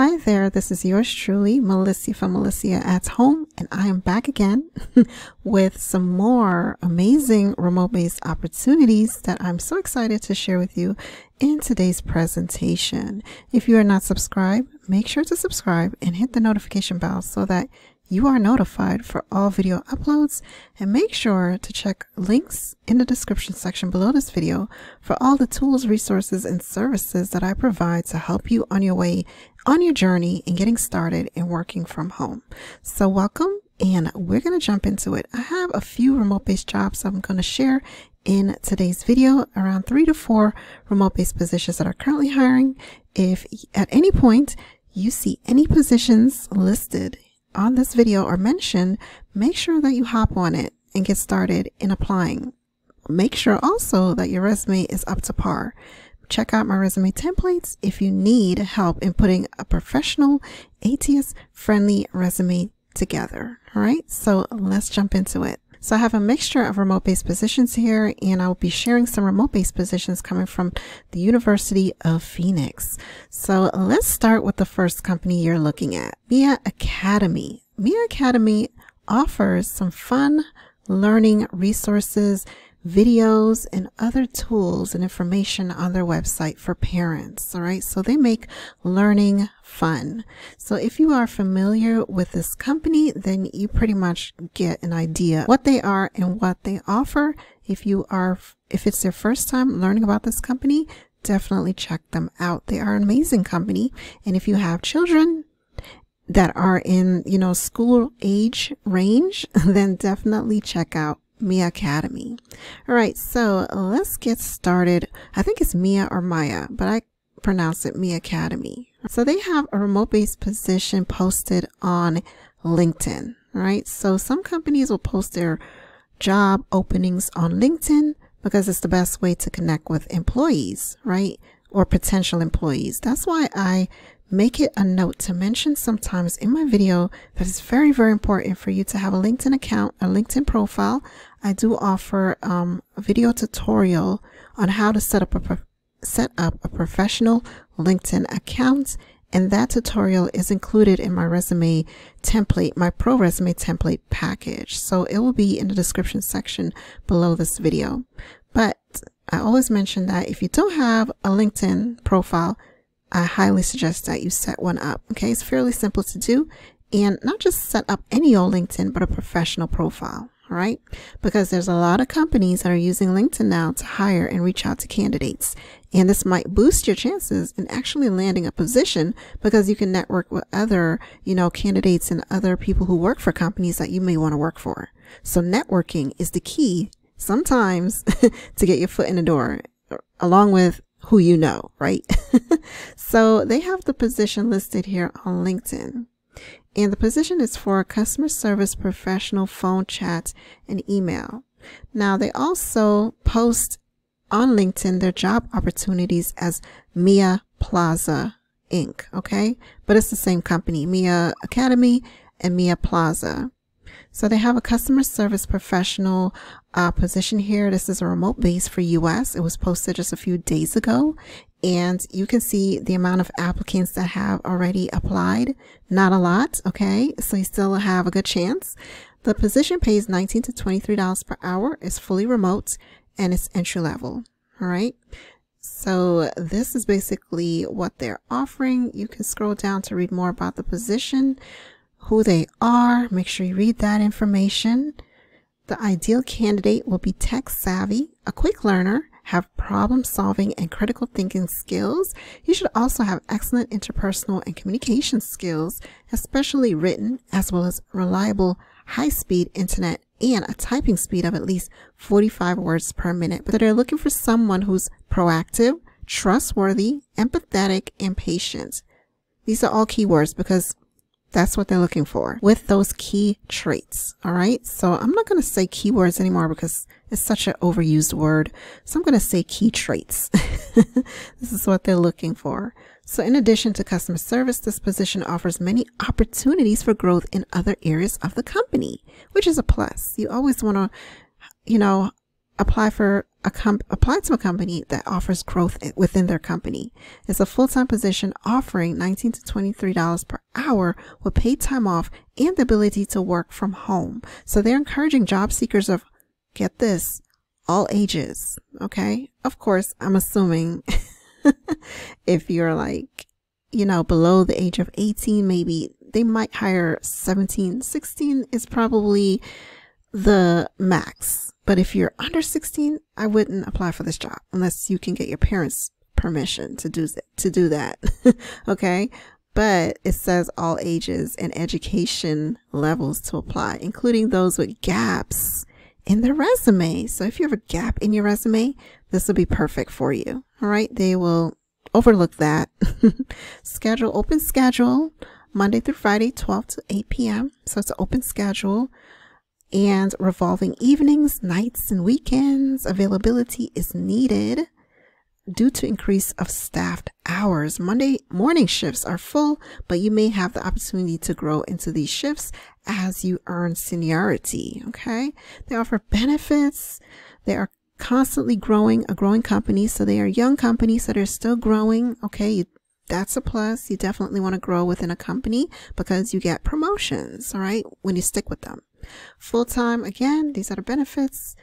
Hi there, this is yours truly, Melecia from Melecia at Home, and I am back again with some more amazing remote based opportunities that I'm so excited to share with you in today's presentation. If you are not subscribed, make sure to subscribe and hit the notification bell so that you are notified for all video uploads and make sure to check links in the description section below this video for all the tools, resources, and services that I provide to help you on your way on your journey and getting started and working from home. So welcome and we're going to jump into it. I have a few remote based jobs I'm going to share in today's video around three to four remote based positions that are currently hiring. If at any point you see any positions listed on this video are mentioned, make sure that you hop on it and get started in applying. Make sure also that your resume is up to par. Check out my resume templates if you need help in putting a professional ATS friendly resume together. All right, so let's jump into it. So I have a mixture of remote based positions here and I'll be sharing some remote based positions coming from the University of Phoenix. So let's start with the first company you're looking at, Mia Academy. Mia Academy offers some fun learning resources videos and other tools and information on their website for parents. All right. So they make learning fun. So if you are familiar with this company, then you pretty much get an idea what they are and what they offer. If you are, if it's your first time learning about this company, definitely check them out. They are an amazing company. And if you have children, that are in, you know, school age range, then definitely check out Mia Academy. All right, so let's get started. I think it's Mia or Maya, but I pronounce it Mia Academy. So they have a remote based position posted on LinkedIn, right? So some companies will post their job openings on LinkedIn because it's the best way to connect with employees, right? Or potential employees. That's why I make it a note to mention sometimes in my video that it's very, very important for you to have a LinkedIn account, a LinkedIn profile. I do offer um, a video tutorial on how to set up a set up a professional LinkedIn account. And that tutorial is included in my resume template, my pro resume template package. So it will be in the description section below this video. But I always mention that if you don't have a LinkedIn profile, I highly suggest that you set one up. Okay, it's fairly simple to do and not just set up any old LinkedIn, but a professional profile. All right, because there's a lot of companies that are using LinkedIn now to hire and reach out to candidates. And this might boost your chances in actually landing a position because you can network with other, you know, candidates and other people who work for companies that you may want to work for. So networking is the key sometimes to get your foot in the door along with who you know, right? so they have the position listed here on LinkedIn. And the position is for customer service professional phone chat and email. Now they also post on LinkedIn their job opportunities as Mia Plaza Inc. Okay. But it's the same company, Mia Academy and Mia Plaza. So they have a customer service professional uh, position here. This is a remote base for US. It was posted just a few days ago. And you can see the amount of applicants that have already applied. Not a lot. Okay. So you still have a good chance. The position pays 19 to $23 per hour. It's fully remote and it's entry level. All right. So this is basically what they're offering. You can scroll down to read more about the position who they are. Make sure you read that information. The ideal candidate will be tech savvy, a quick learner, have problem solving and critical thinking skills. You should also have excellent interpersonal and communication skills, especially written, as well as reliable high speed internet and a typing speed of at least 45 words per minute. But they're looking for someone who's proactive, trustworthy, empathetic, and patient. These are all keywords because that's what they're looking for with those key traits. All right. So I'm not going to say keywords anymore because it's such an overused word. So I'm going to say key traits. this is what they're looking for. So in addition to customer service, this position offers many opportunities for growth in other areas of the company, which is a plus. You always want to, you know, apply for a comp- apply to a company that offers growth within their company. It's a full-time position offering 19 to $23 per hour with paid time off and the ability to work from home. So they're encouraging job seekers of, get this, all ages. Okay. Of course, I'm assuming if you're like, you know, below the age of 18, maybe they might hire 17, 16 is probably the max. But if you're under 16, I wouldn't apply for this job unless you can get your parents permission to do that, to do that. okay. But it says all ages and education levels to apply, including those with gaps in their resume. So if you have a gap in your resume, this will be perfect for you. All right. They will overlook that. schedule, open schedule, Monday through Friday, 12 to 8 p.m. So it's an open schedule and revolving evenings, nights, and weekends. Availability is needed due to increase of staffed hours. Monday morning shifts are full, but you may have the opportunity to grow into these shifts as you earn seniority. Okay. They offer benefits. They are constantly growing, a growing company. So they are young companies that are still growing. Okay. You, that's a plus. You definitely want to grow within a company because you get promotions. All right. When you stick with them full time, again, these are the benefits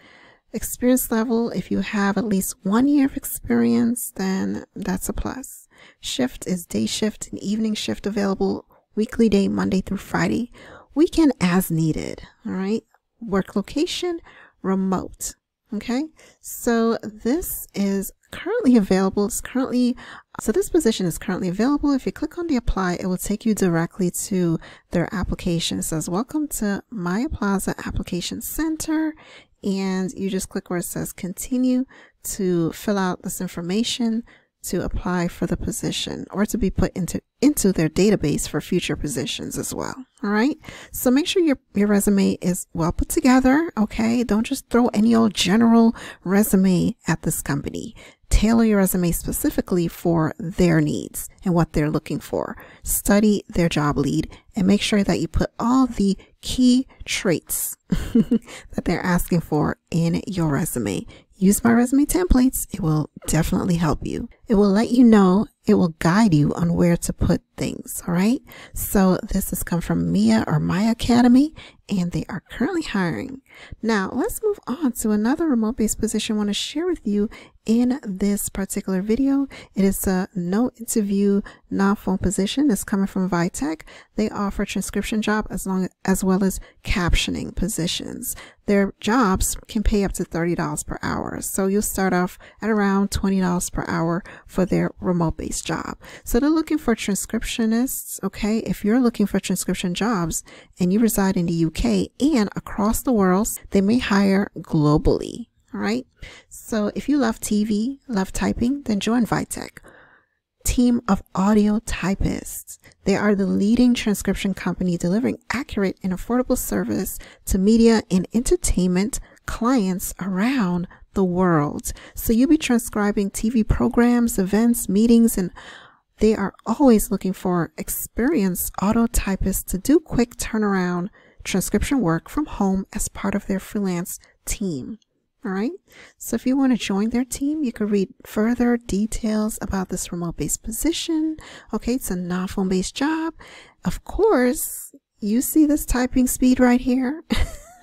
experience level. If you have at least one year of experience, then that's a plus. Shift is day shift and evening shift available weekly day, Monday through Friday, weekend as needed. All right. Work location, remote. Okay. So this is currently available. It's currently, so this position is currently available. If you click on the apply, it will take you directly to their application. It says, welcome to Maya Plaza Application Center. And you just click where it says continue to fill out this information to apply for the position or to be put into into their database for future positions as well. All right. So make sure your, your resume is well put together. Okay. Don't just throw any old general resume at this company. Tailor your resume specifically for their needs and what they're looking for. Study their job lead and make sure that you put all the key traits that they're asking for in your resume. Use my resume templates. It will definitely help you. It will let you know, it will guide you on where to put things. All right. So this has come from Mia or My Academy and they are currently hiring. Now let's move on to another remote based position I want to share with you in this particular video. It is a no interview, non-phone position. It's coming from Vitac. They offer transcription job as long as well as captioning positions. Their jobs can pay up to $30 per hour. So you'll start off at around $20 per hour for their remote based job. So they're looking for transcriptionists. Okay. If you're looking for transcription jobs and you reside in the UK and across the world, they may hire globally. All right. So if you love TV, love typing, then join Vitac. Team of audio typists. They are the leading transcription company delivering accurate and affordable service to media and entertainment clients around the world. So you'll be transcribing TV programs, events, meetings, and they are always looking for experienced audio typists to do quick turnaround transcription work from home as part of their freelance team. All right. So if you want to join their team, you can read further details about this remote based position. Okay. It's a non phone based job. Of course, you see this typing speed right here.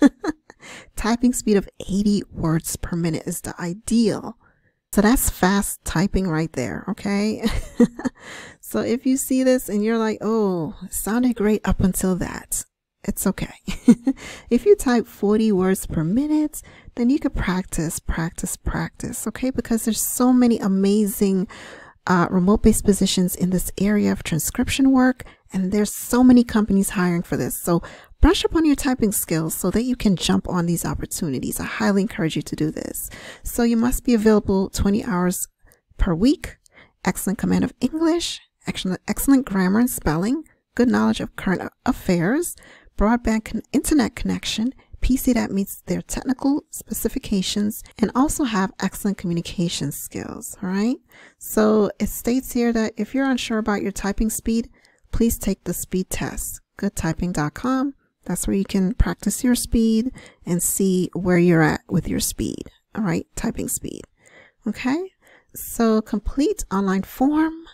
typing speed of 80 words per minute is the ideal. So that's fast typing right there. Okay. so if you see this and you're like, oh, sounded great up until that it's okay. if you type 40 words per minute, then you could practice, practice, practice, okay? Because there's so many amazing uh, remote based positions in this area of transcription work, and there's so many companies hiring for this. So brush up on your typing skills so that you can jump on these opportunities. I highly encourage you to do this. So you must be available 20 hours per week, excellent command of English, excellent, excellent grammar and spelling, good knowledge of current affairs, broadband con internet connection, PC that meets their technical specifications, and also have excellent communication skills. All right. So it states here that if you're unsure about your typing speed, please take the speed test. Goodtyping.com. That's where you can practice your speed and see where you're at with your speed. all right, typing speed. Okay, so complete online form,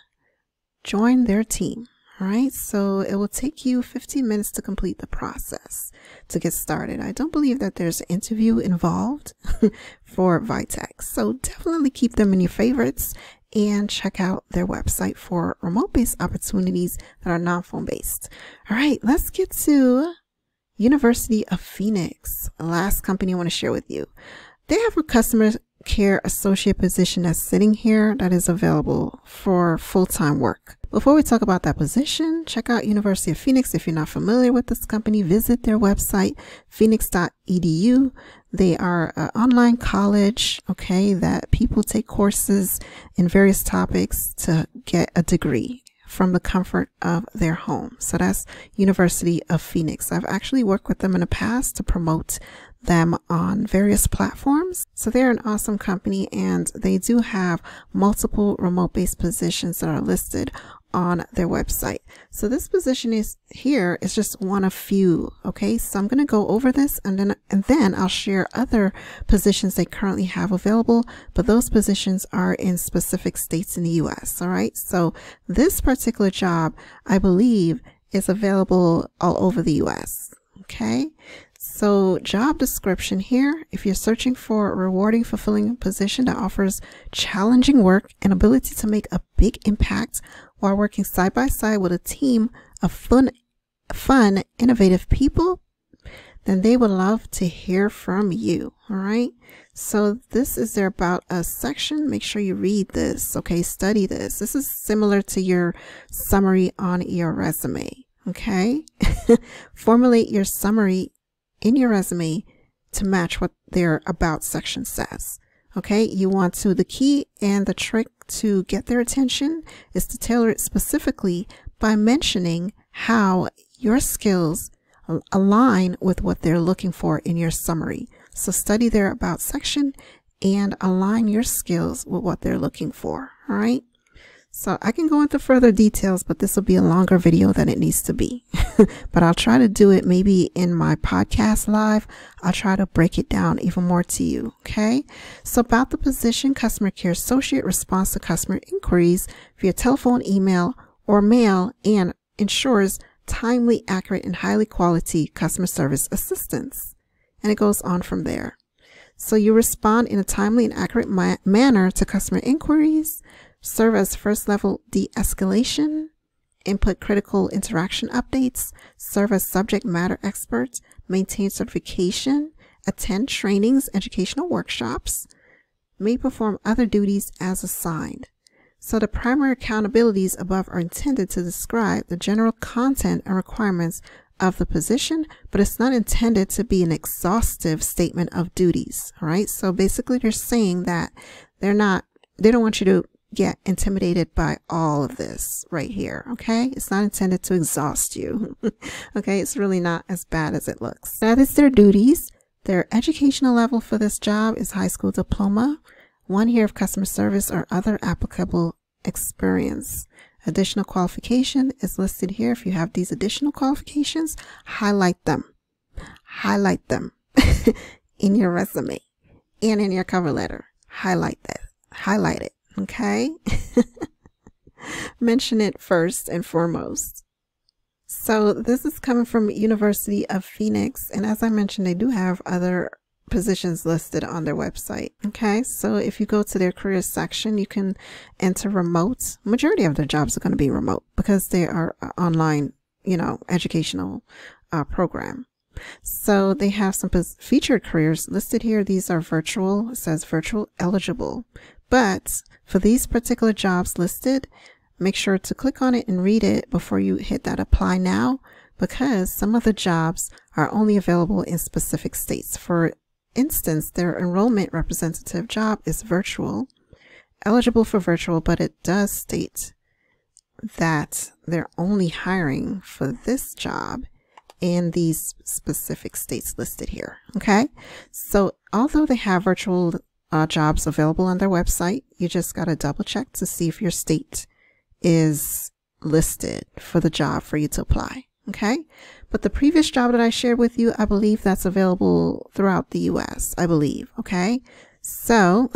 join their team. All right, so it will take you 15 minutes to complete the process to get started. I don't believe that there's an interview involved for Vitac's, so definitely keep them in your favorites and check out their website for remote based opportunities that are non phone based. All right, let's get to University of Phoenix, last company I want to share with you. They have a customer care associate position that's sitting here that is available for full time work. Before we talk about that position, check out University of Phoenix. If you're not familiar with this company, visit their website, phoenix.edu. They are an online college, okay, that people take courses in various topics to get a degree from the comfort of their home. So that's University of Phoenix. I've actually worked with them in the past to promote them on various platforms. So they're an awesome company and they do have multiple remote based positions that are listed on their website. So this position is here is just one of few. Okay. So I'm going to go over this and then, and then I'll share other positions they currently have available, but those positions are in specific states in the U.S. All right. So this particular job, I believe is available all over the U.S. Okay. So job description here, if you're searching for a rewarding, fulfilling position that offers challenging work and ability to make a big impact while working side by side with a team of fun, fun, innovative people, then they would love to hear from you. All right. So this is their about us section. Make sure you read this. Okay. Study this. This is similar to your summary on your resume. Okay. Formulate your summary in your resume to match what their about section says. Okay, you want to, the key and the trick to get their attention is to tailor it specifically by mentioning how your skills align with what they're looking for in your summary. So study their about section and align your skills with what they're looking for. All right. So I can go into further details, but this will be a longer video than it needs to be. but I'll try to do it maybe in my podcast live. I'll try to break it down even more to you. Okay. So about the position, customer care associate responds to customer inquiries via telephone, email, or mail and ensures timely, accurate, and highly quality customer service assistance. And it goes on from there. So you respond in a timely and accurate ma manner to customer inquiries, serve as first level de-escalation, input critical interaction updates, serve as subject matter experts, maintain certification, attend trainings, educational workshops, may perform other duties as assigned. So the primary accountabilities above are intended to describe the general content and requirements of the position, but it's not intended to be an exhaustive statement of duties. All right. So basically they're saying that they're not, they don't want you to get intimidated by all of this right here. Okay. It's not intended to exhaust you. okay. It's really not as bad as it looks. That is their duties. Their educational level for this job is high school diploma, one year of customer service or other applicable experience. Additional qualification is listed here. If you have these additional qualifications, highlight them. Highlight them in your resume and in your cover letter. Highlight that. Highlight it. Okay. Mention it first and foremost. So this is coming from University of Phoenix. And as I mentioned, they do have other positions listed on their website. Okay. So if you go to their career section, you can enter remote. Majority of their jobs are going to be remote because they are online, you know, educational uh, program. So they have some featured careers listed here. These are virtual. It says virtual eligible. But for these particular jobs listed, make sure to click on it and read it before you hit that apply now because some of the jobs are only available in specific states. For instance, their enrollment representative job is virtual, eligible for virtual, but it does state that they're only hiring for this job in these specific states listed here. Okay. So although they have virtual uh, jobs available on their website. You just got to double check to see if your state is listed for the job for you to apply. Okay. But the previous job that I shared with you, I believe that's available throughout the US, I believe. Okay. So,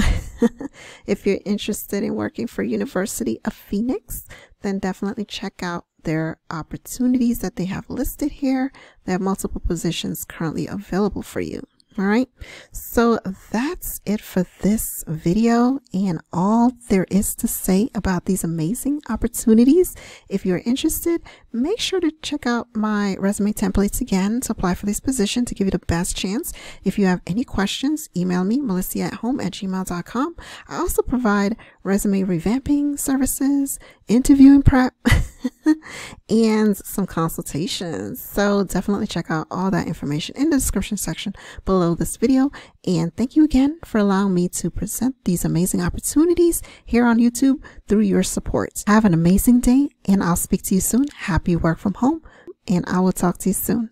if you're interested in working for University of Phoenix, then definitely check out their opportunities that they have listed here. They have multiple positions currently available for you. All right. So that's it for this video and all there is to say about these amazing opportunities. If you're interested, make sure to check out my resume templates again to apply for this position to give you the best chance. If you have any questions, email me, melecia at home at gmail.com. I also provide resume revamping services, interviewing prep, and some consultations. So definitely check out all that information in the description section below this video. And thank you again for allowing me to present these amazing opportunities here on YouTube through your support. Have an amazing day and I'll speak to you soon. Happy work from home and I will talk to you soon.